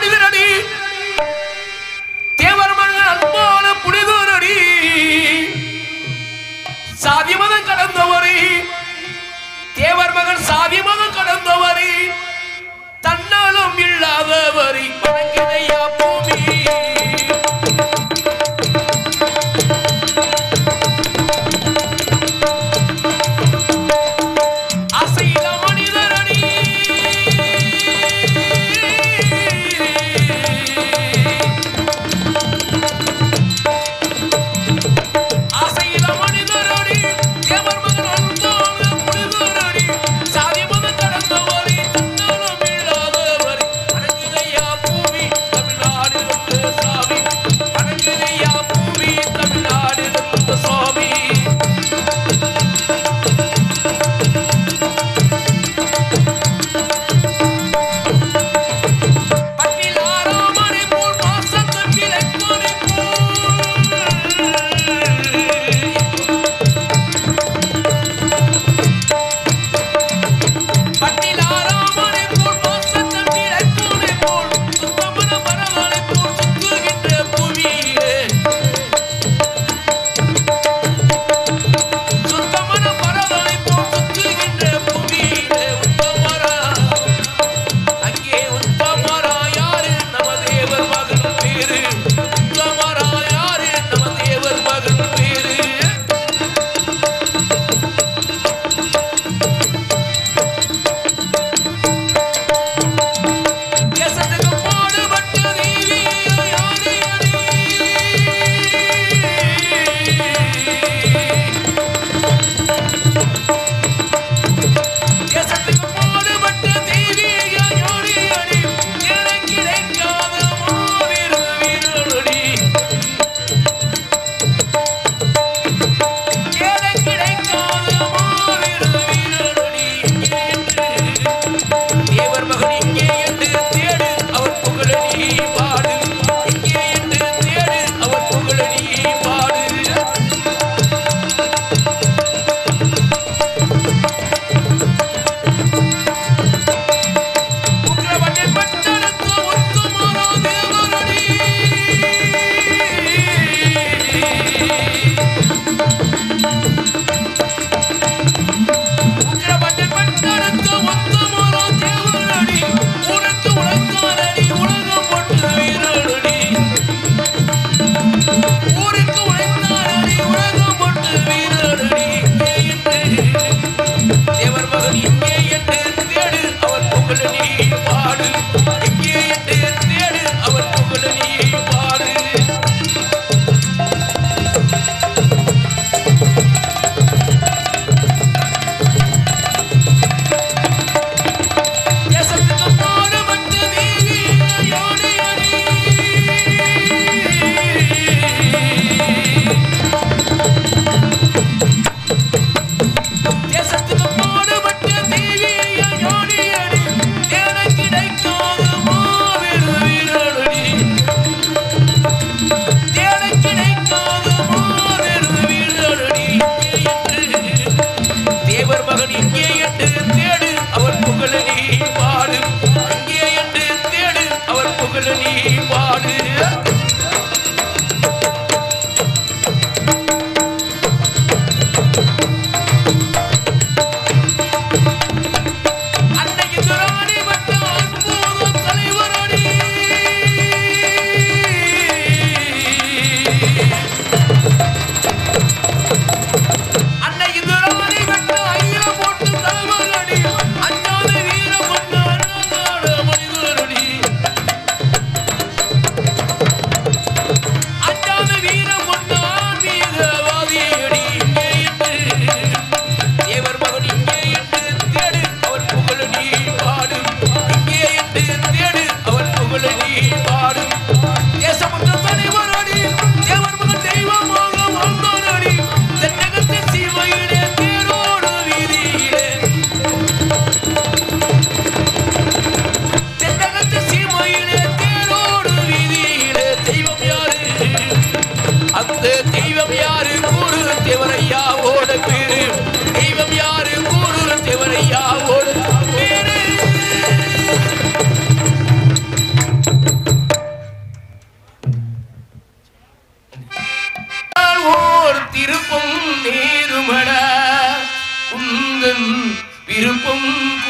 மனிதனடி. தேவர் மனிதன் அன்பான புனிதனடி சாதி மதம் கடந்தவரே. தேவர் மகன் சாதி மதம் கடந்தவரே. தன்னாலும் இல்லாதவரை. வணங்கினையா பூமி.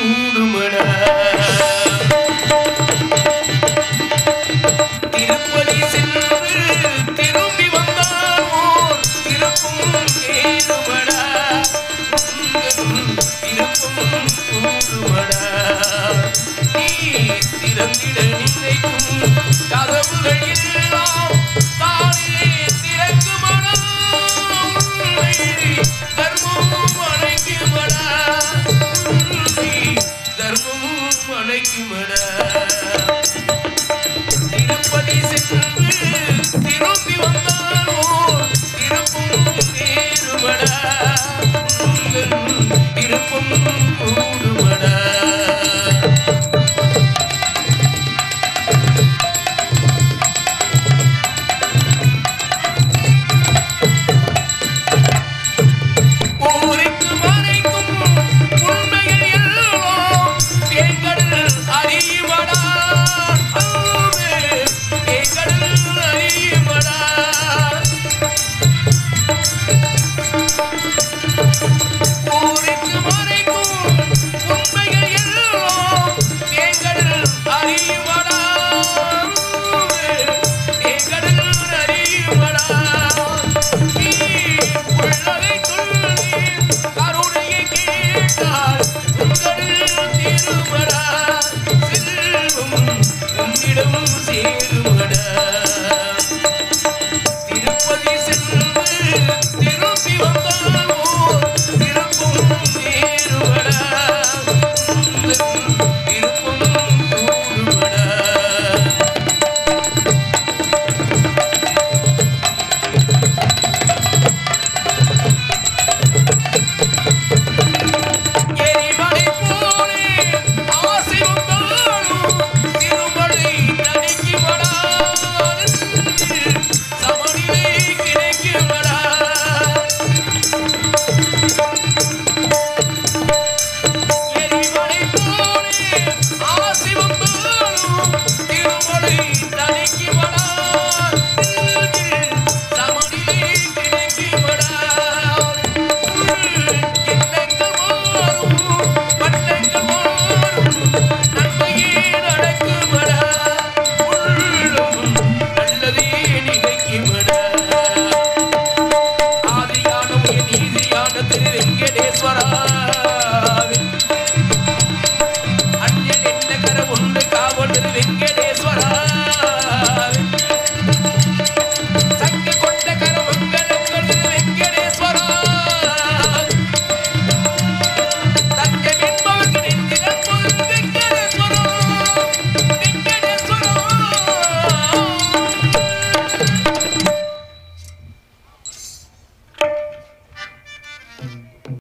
ऊर्मड़ा Yeah.